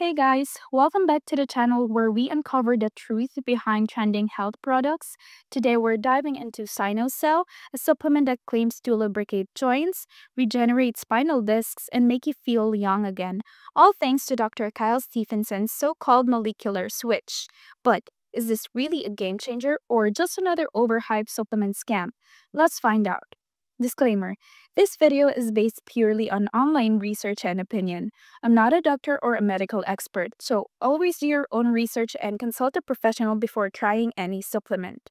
Hey guys, welcome back to the channel where we uncover the truth behind trending health products. Today we're diving into Sinocell, a supplement that claims to lubricate joints, regenerate spinal discs, and make you feel young again. All thanks to Dr. Kyle Stephenson's so-called molecular switch. But is this really a game changer or just another overhyped supplement scam? Let's find out. Disclaimer This video is based purely on online research and opinion. I'm not a doctor or a medical expert, so always do your own research and consult a professional before trying any supplement.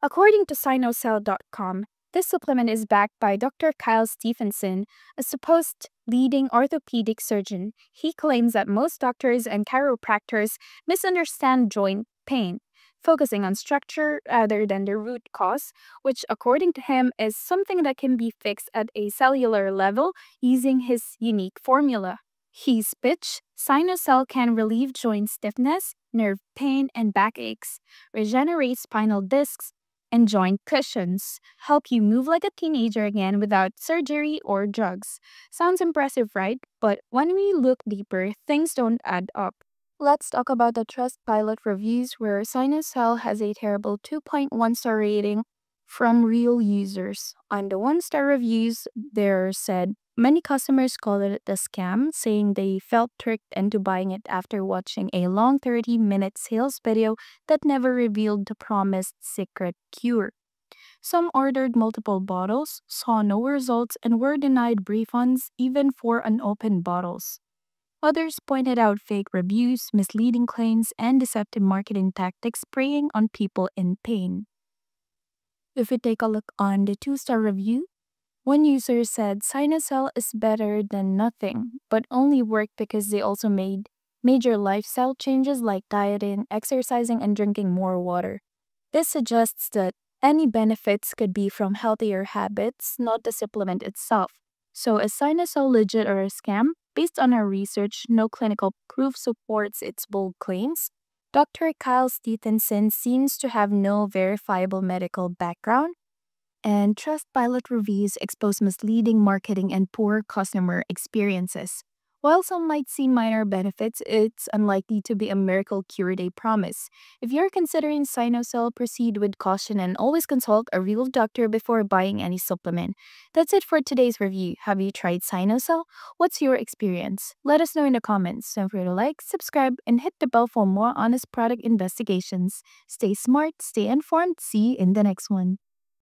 According to Sinocell.com, this supplement is backed by Dr. Kyle Stephenson, a supposed leading orthopedic surgeon. He claims that most doctors and chiropractors misunderstand joint pain focusing on structure rather than the root cause, which, according to him, is something that can be fixed at a cellular level using his unique formula. His pitch, Sinocell can relieve joint stiffness, nerve pain, and backaches, regenerate spinal discs, and joint cushions, help you move like a teenager again without surgery or drugs. Sounds impressive, right? But when we look deeper, things don't add up. Let's talk about the Trustpilot reviews where Sinocell has a terrible 2.1 star rating from real users. On the one star reviews, there said many customers called it a scam, saying they felt tricked into buying it after watching a long 30 minute sales video that never revealed the promised secret cure. Some ordered multiple bottles, saw no results, and were denied refunds even for unopened bottles. Others pointed out fake reviews, misleading claims, and deceptive marketing tactics preying on people in pain. If we take a look on the two-star review, one user said Sinocell is better than nothing, but only worked because they also made major lifestyle changes like dieting, exercising, and drinking more water. This suggests that any benefits could be from healthier habits, not the supplement itself. So is Sinocell legit or a scam? Based on our research, no clinical proof supports its bold claims. Dr. Kyle Stephenson seems to have no verifiable medical background, and Trustpilot reviews expose misleading marketing and poor customer experiences. While some might see minor benefits, it's unlikely to be a miracle cure they promise. If you're considering Sinocell, proceed with caution and always consult a real doctor before buying any supplement. That's it for today's review. Have you tried Sinocell? What's your experience? Let us know in the comments. Don't forget to like, subscribe, and hit the bell for more honest product investigations. Stay smart, stay informed. See you in the next one.